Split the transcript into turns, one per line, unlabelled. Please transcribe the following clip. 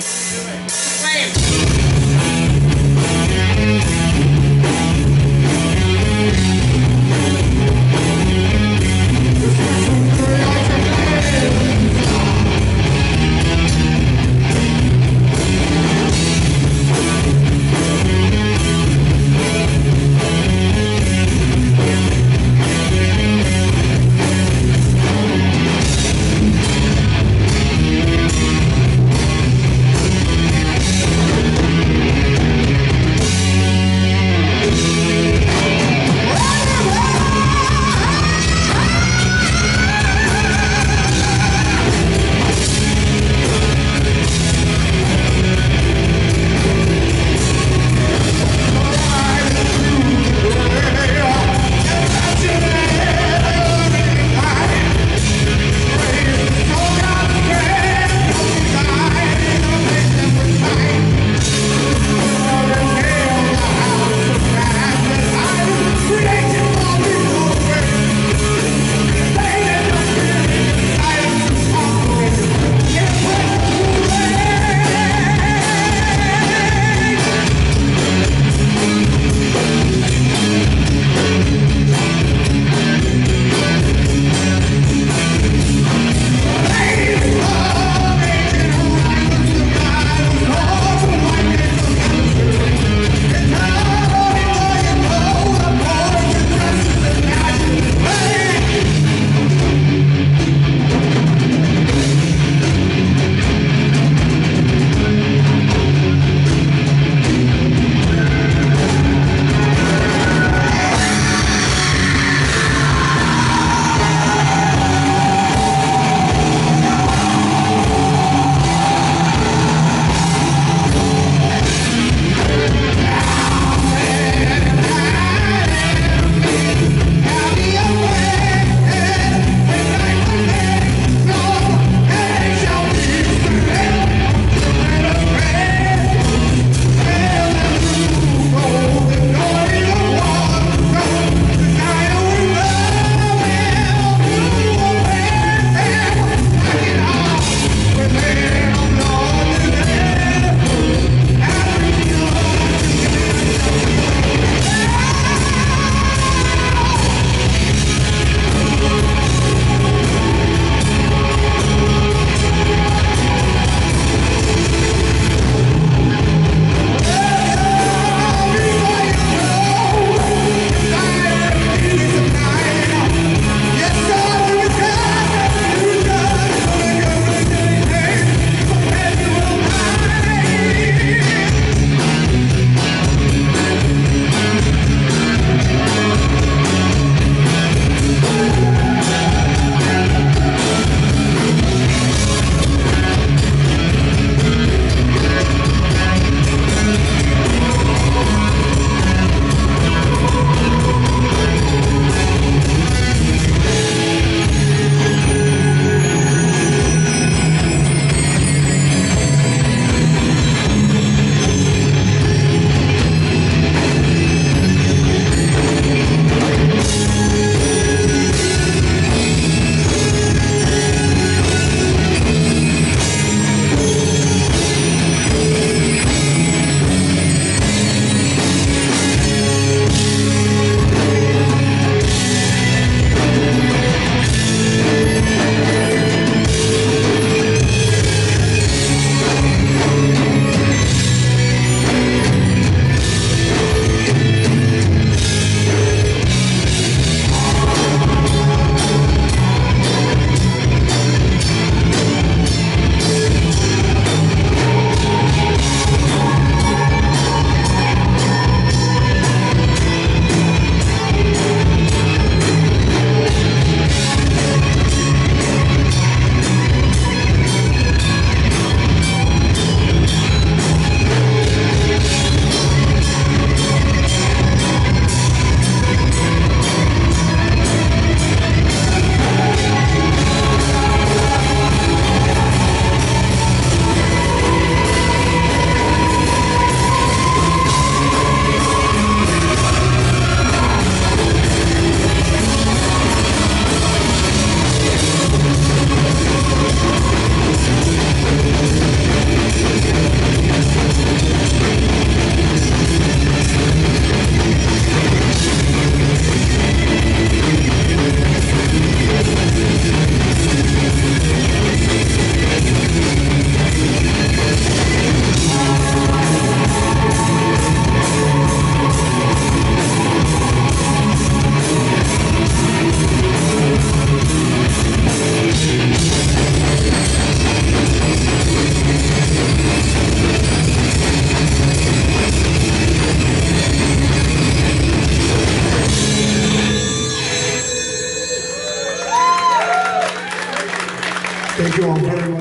Amém. John very much.